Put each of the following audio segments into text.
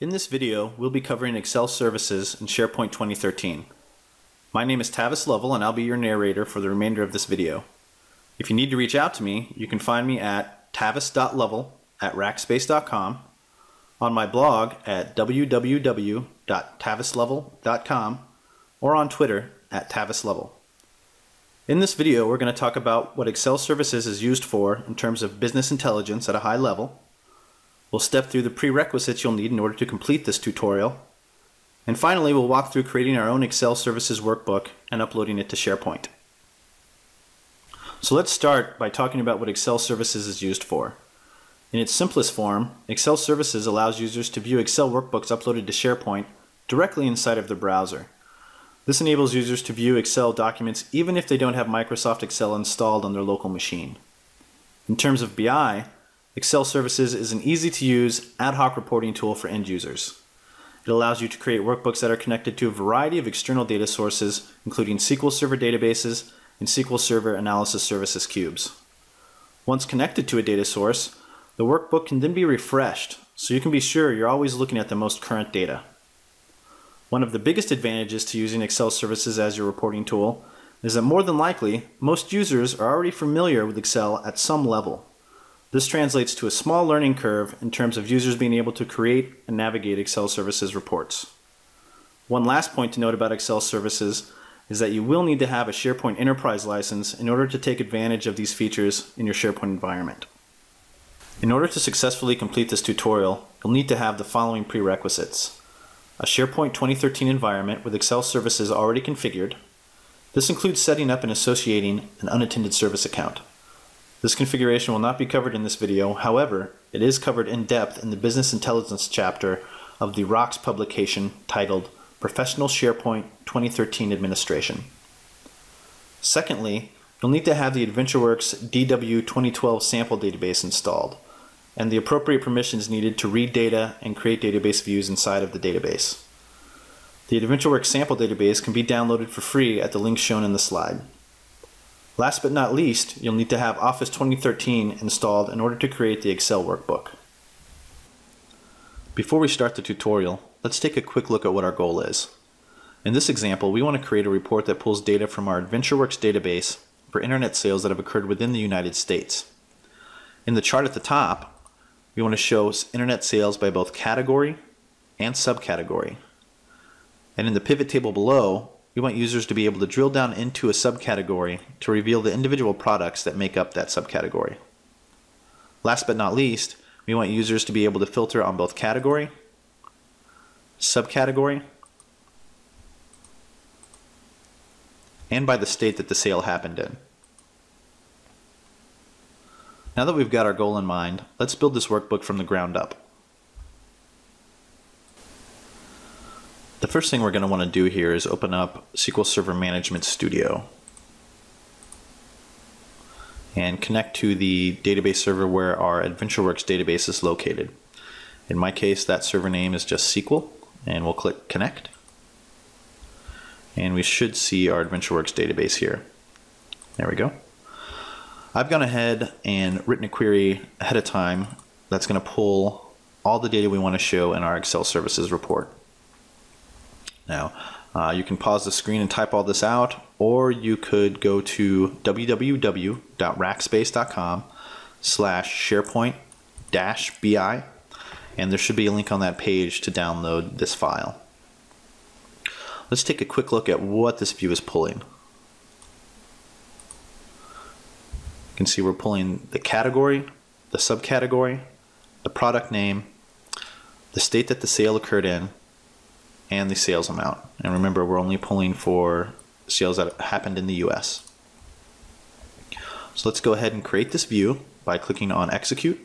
In this video, we'll be covering Excel services in SharePoint 2013. My name is Tavis Lovell and I'll be your narrator for the remainder of this video. If you need to reach out to me, you can find me at tavis.lovell at rackspace.com, on my blog at www.tavislovell.com, or on Twitter at tavislovell. In this video, we're going to talk about what Excel services is used for in terms of business intelligence at a high level. We'll step through the prerequisites you'll need in order to complete this tutorial. And finally, we'll walk through creating our own Excel services workbook and uploading it to SharePoint. So let's start by talking about what Excel services is used for. In its simplest form, Excel services allows users to view Excel workbooks uploaded to SharePoint directly inside of their browser. This enables users to view Excel documents even if they don't have Microsoft Excel installed on their local machine. In terms of BI, Excel Services is an easy to use ad hoc reporting tool for end users. It allows you to create workbooks that are connected to a variety of external data sources, including SQL Server databases and SQL Server Analysis Services cubes. Once connected to a data source, the workbook can then be refreshed, so you can be sure you're always looking at the most current data. One of the biggest advantages to using Excel services as your reporting tool is that more than likely, most users are already familiar with Excel at some level. This translates to a small learning curve in terms of users being able to create and navigate Excel services reports. One last point to note about Excel services is that you will need to have a SharePoint Enterprise license in order to take advantage of these features in your SharePoint environment. In order to successfully complete this tutorial, you'll need to have the following prerequisites a SharePoint 2013 environment with Excel services already configured. This includes setting up and associating an unattended service account. This configuration will not be covered in this video, however, it is covered in depth in the Business Intelligence chapter of the Wrox publication titled Professional SharePoint 2013 Administration. Secondly, you'll need to have the AdventureWorks DW 2012 sample database installed and the appropriate permissions needed to read data and create database views inside of the database. The AdventureWorks sample database can be downloaded for free at the link shown in the slide. Last but not least, you'll need to have Office 2013 installed in order to create the Excel workbook. Before we start the tutorial, let's take a quick look at what our goal is. In this example, we want to create a report that pulls data from our AdventureWorks database for internet sales that have occurred within the United States. In the chart at the top, we want to show internet sales by both category and subcategory. And in the pivot table below, we want users to be able to drill down into a subcategory to reveal the individual products that make up that subcategory. Last but not least, we want users to be able to filter on both category, subcategory, and by the state that the sale happened in. Now that we've got our goal in mind, let's build this workbook from the ground up. The first thing we're going to want to do here is open up SQL Server Management Studio and connect to the database server where our AdventureWorks database is located. In my case, that server name is just SQL, and we'll click Connect. And we should see our AdventureWorks database here. There we go. I've gone ahead and written a query ahead of time that's going to pull all the data we want to show in our Excel services report. Now, uh, you can pause the screen and type all this out, or you could go to www.rackspace.com slash SharePoint dash BI, and there should be a link on that page to download this file. Let's take a quick look at what this view is pulling. You can see we're pulling the category, the subcategory, the product name, the state that the sale occurred in, and the sales amount. And remember, we're only pulling for sales that happened in the US. So let's go ahead and create this view by clicking on execute.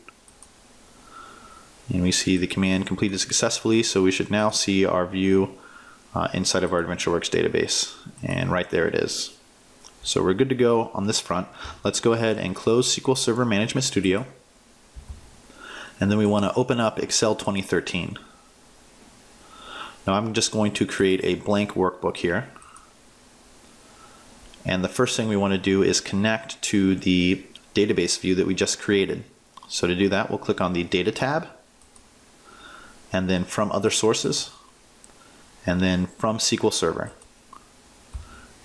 And we see the command completed successfully, so we should now see our view uh, inside of our AdventureWorks database. And right there it is. So we're good to go on this front. Let's go ahead and close SQL Server Management Studio. And then we want to open up Excel 2013. Now I'm just going to create a blank workbook here. And the first thing we want to do is connect to the database view that we just created. So to do that, we'll click on the Data tab. and then from other sources, and then from SQL Server.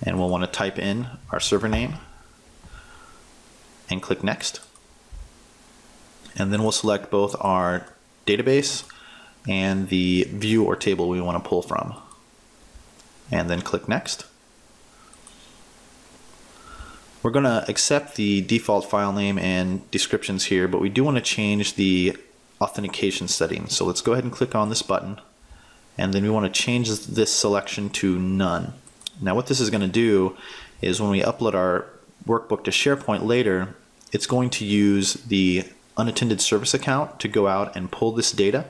And we'll want to type in our server name and click Next. And then we'll select both our database and the view or table we want to pull from. And then click Next. We're going to accept the default file name and descriptions here, but we do want to change the authentication settings. So let's go ahead and click on this button. And then we want to change this selection to none. Now what this is going to do is when we upload our workbook to SharePoint later, it's going to use the unattended service account to go out and pull this data.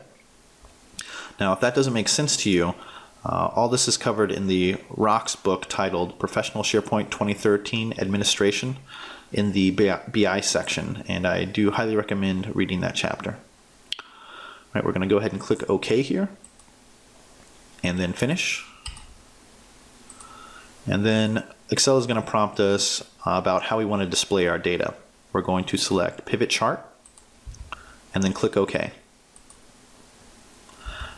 Now, if that doesn't make sense to you, uh, all this is covered in the Wrox book titled Professional SharePoint 2013 Administration in the BI section, and I do highly recommend reading that chapter. All right, we're going to go ahead and click OK here, and then finish. And then Excel is going to prompt us about how we want to display our data. We're going to select Pivot Chart, and then click OK.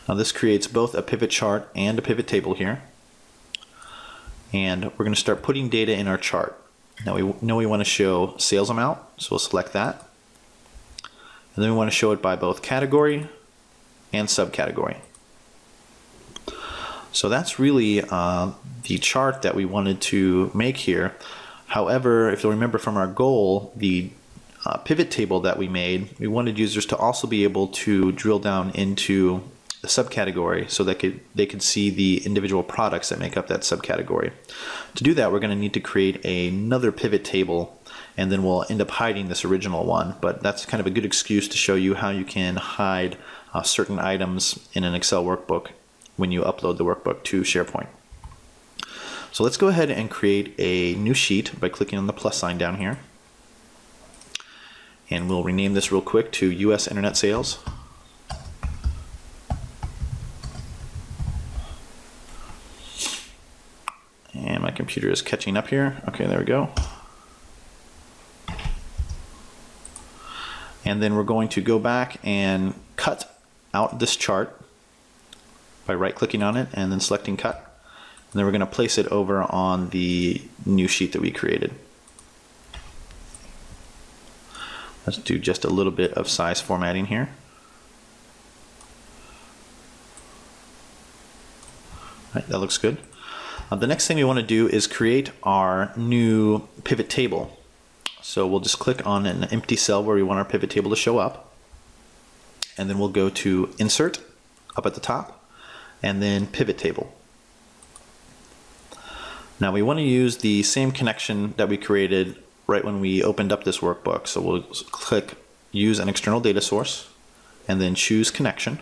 Now this creates both a pivot chart and a pivot table here. And we're going to start putting data in our chart. Now we know we want to show sales amount, so we'll select that. And then we want to show it by both category and subcategory. So that's really uh, the chart that we wanted to make here. However, if you'll remember from our goal, the uh, pivot table that we made, we wanted users to also be able to drill down into the subcategory so that could, they could see the individual products that make up that subcategory. To do that, we're going to need to create another pivot table and then we'll end up hiding this original one. But that's kind of a good excuse to show you how you can hide uh, certain items in an Excel workbook when you upload the workbook to SharePoint. So let's go ahead and create a new sheet by clicking on the plus sign down here. And we'll rename this real quick to US Internet Sales. And my computer is catching up here. Okay, there we go. And then we're going to go back and cut out this chart by right clicking on it and then selecting cut. And then we're going to place it over on the new sheet that we created. Let's do just a little bit of size formatting here. Right, that looks good. Uh, the next thing we want to do is create our new pivot table. So we'll just click on an empty cell where we want our pivot table to show up. And then we'll go to Insert up at the top and then Pivot Table. Now we want to use the same connection that we created right when we opened up this workbook. So we'll click Use an external data source and then choose Connection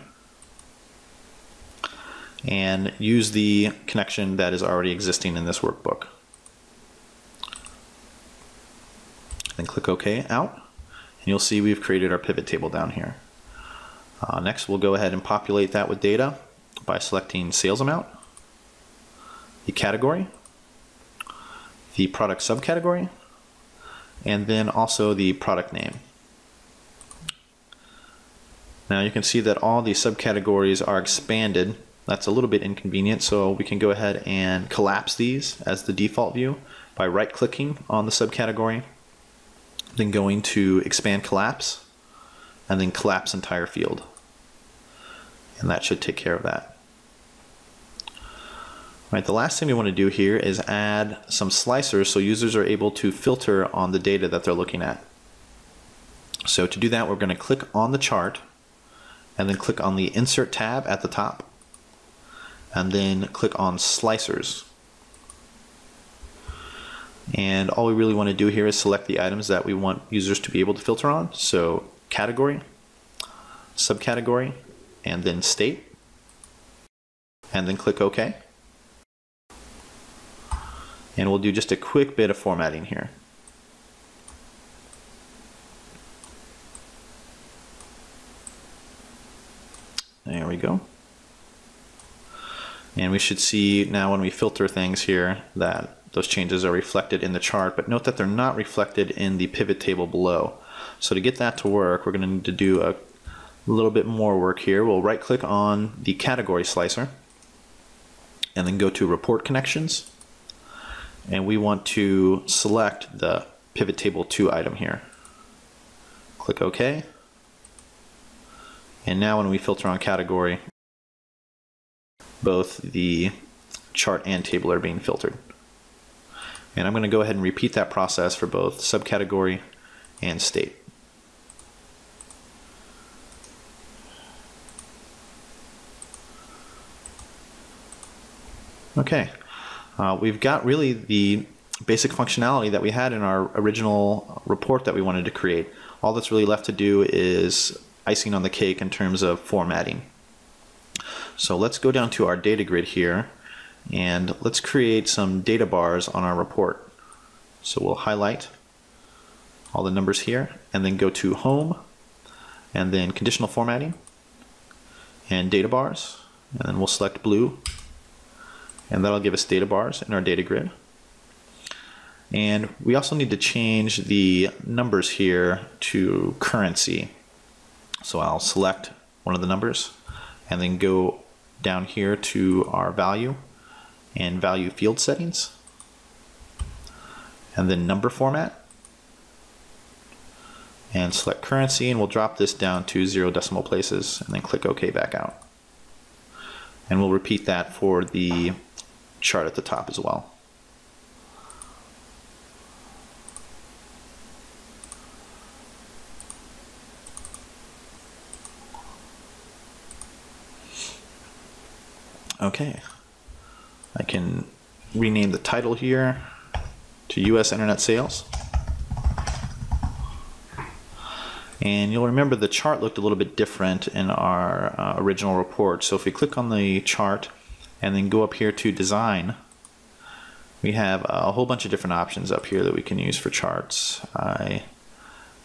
and use the connection that is already existing in this workbook. Then click OK out, and you'll see we've created our pivot table down here. Uh, next, we'll go ahead and populate that with data by selecting sales amount, the category, the product subcategory, and then also the product name. Now you can see that all the subcategories are expanded that's a little bit inconvenient, so we can go ahead and collapse these as the default view by right clicking on the subcategory, then going to expand collapse, and then collapse entire field. And that should take care of that. All right, the last thing we want to do here is add some slicers so users are able to filter on the data that they're looking at. So to do that, we're going to click on the chart and then click on the Insert tab at the top and then click on slicers. And all we really want to do here is select the items that we want users to be able to filter on. So category, subcategory, and then state. And then click OK. And we'll do just a quick bit of formatting here. There we go. And we should see now when we filter things here that those changes are reflected in the chart, but note that they're not reflected in the pivot table below. So to get that to work, we're going to need to do a little bit more work here. We'll right click on the category slicer and then go to report connections. And we want to select the pivot table 2 item here. Click OK. And now when we filter on category, both the chart and table are being filtered. And I'm going to go ahead and repeat that process for both subcategory and state. Okay, uh, we've got really the basic functionality that we had in our original report that we wanted to create. All that's really left to do is icing on the cake in terms of formatting. So let's go down to our data grid here and let's create some data bars on our report. So we'll highlight all the numbers here and then go to home and then conditional formatting and data bars and then we'll select blue and that'll give us data bars in our data grid. And we also need to change the numbers here to currency. So I'll select one of the numbers and then go down here to our value and value field settings and then number format and select currency and we'll drop this down to zero decimal places and then click OK back out. And we'll repeat that for the chart at the top as well. Okay, I can rename the title here to US Internet Sales. And you'll remember the chart looked a little bit different in our uh, original report. So if we click on the chart and then go up here to design, we have a whole bunch of different options up here that we can use for charts. I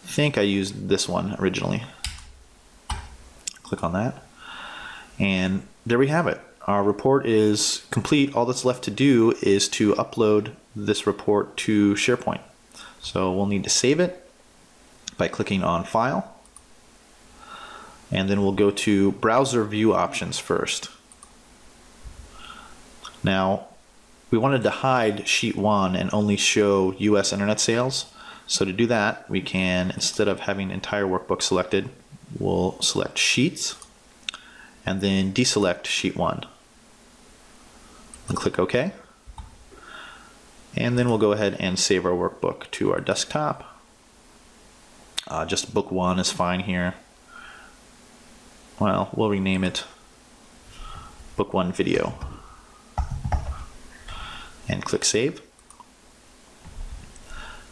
think I used this one originally. Click on that. And there we have it. Our report is complete. All that's left to do is to upload this report to SharePoint. So we'll need to save it by clicking on File. And then we'll go to Browser View Options first. Now, we wanted to hide sheet one and only show US internet sales. So to do that, we can, instead of having entire workbook selected, we'll select sheets and then deselect sheet one. And click OK. And then we'll go ahead and save our workbook to our desktop. Uh, just book one is fine here. Well, we'll rename it book one video and click save.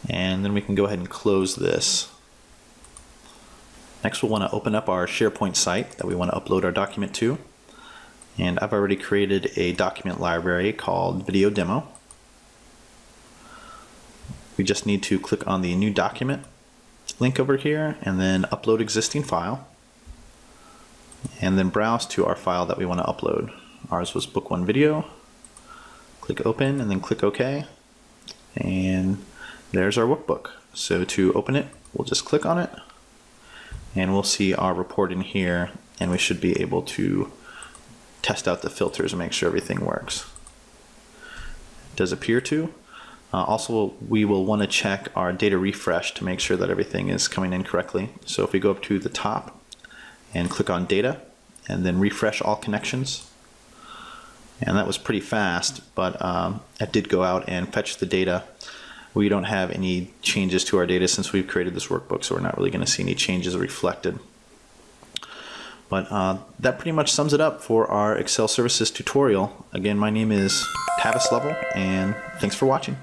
And then we can go ahead and close this. Next we'll want to open up our SharePoint site that we want to upload our document to. And I've already created a document library called Video Demo. We just need to click on the new document link over here and then upload existing file. And then browse to our file that we want to upload. Ours was book one video. Click open and then click OK. And there's our workbook. So to open it we'll just click on it. And we'll see our report in here and we should be able to test out the filters and make sure everything works it does appear to uh, also we will want to check our data refresh to make sure that everything is coming in correctly so if we go up to the top and click on data and then refresh all connections and that was pretty fast, but um, it did go out and fetch the data. We don't have any changes to our data since we've created this workbook, so we're not really going to see any changes reflected. But uh, that pretty much sums it up for our Excel Services tutorial. Again, my name is Tavis Lovell, and thanks for watching.